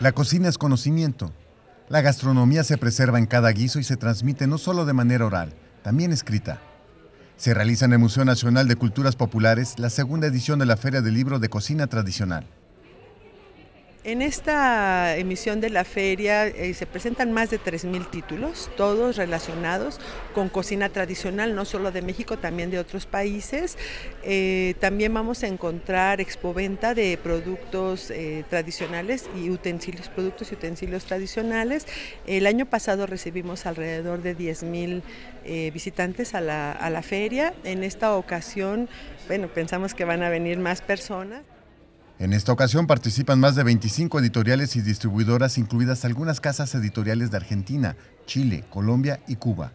La cocina es conocimiento. La gastronomía se preserva en cada guiso y se transmite no solo de manera oral, también escrita. Se realiza en el Museo Nacional de Culturas Populares la segunda edición de la Feria del Libro de Cocina Tradicional. En esta emisión de la feria eh, se presentan más de 3.000 títulos, todos relacionados con cocina tradicional, no solo de México, también de otros países. Eh, también vamos a encontrar expoventa de productos eh, tradicionales y utensilios, productos y utensilios tradicionales. El año pasado recibimos alrededor de 10.000 visitantes a la, a la feria. En esta ocasión, bueno, pensamos que van a venir más personas. En esta ocasión participan más de 25 editoriales y distribuidoras, incluidas algunas casas editoriales de Argentina, Chile, Colombia y Cuba.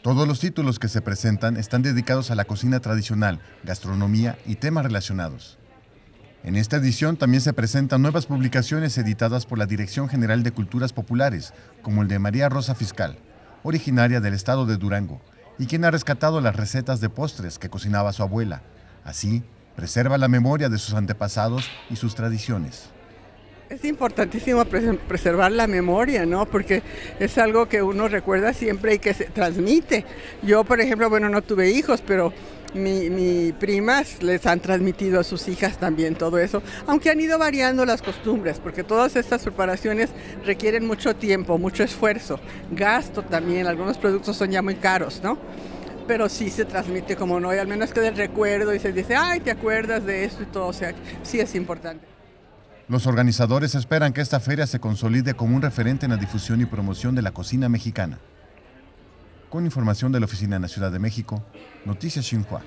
Todos los títulos que se presentan están dedicados a la cocina tradicional, gastronomía y temas relacionados. En esta edición también se presentan nuevas publicaciones editadas por la Dirección General de Culturas Populares, como el de María Rosa Fiscal, originaria del estado de Durango, y quien ha rescatado las recetas de postres que cocinaba su abuela, así preserva la memoria de sus antepasados y sus tradiciones. Es importantísimo preservar la memoria, ¿no? Porque es algo que uno recuerda siempre y que se transmite. Yo, por ejemplo, bueno, no tuve hijos, pero mis primas les han transmitido a sus hijas también todo eso, aunque han ido variando las costumbres, porque todas estas preparaciones requieren mucho tiempo, mucho esfuerzo, gasto también, algunos productos son ya muy caros, ¿no? Pero sí se transmite como no, y al menos queda el recuerdo y se dice, ay, te acuerdas de esto y todo, o sea, sí es importante. Los organizadores esperan que esta feria se consolide como un referente en la difusión y promoción de la cocina mexicana. Con información de la Oficina en la Ciudad de México, Noticias Xinhua.